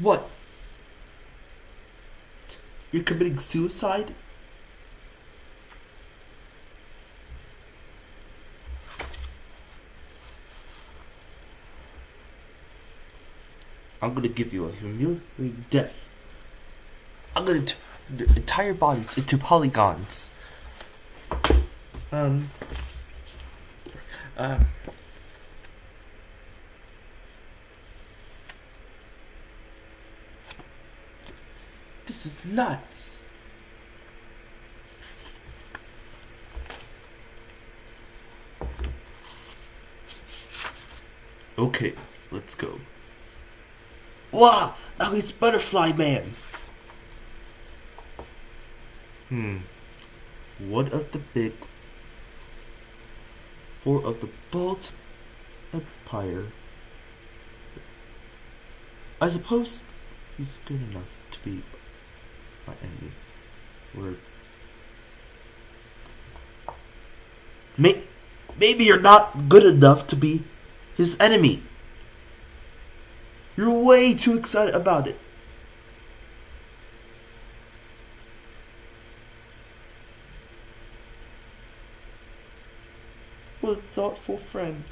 What? You're committing suicide? I'm gonna give you a humiliating death. I'm gonna turn your entire bodies into polygons. Um. Um. This is nuts. Okay, let's go. Wow! Now he's Butterfly Man! Hmm. One of the big four of the Bald Empire. I suppose he's good enough to be my enemy. Or May- maybe you're not good enough to be his enemy. You're way too excited about it. What a thoughtful friend.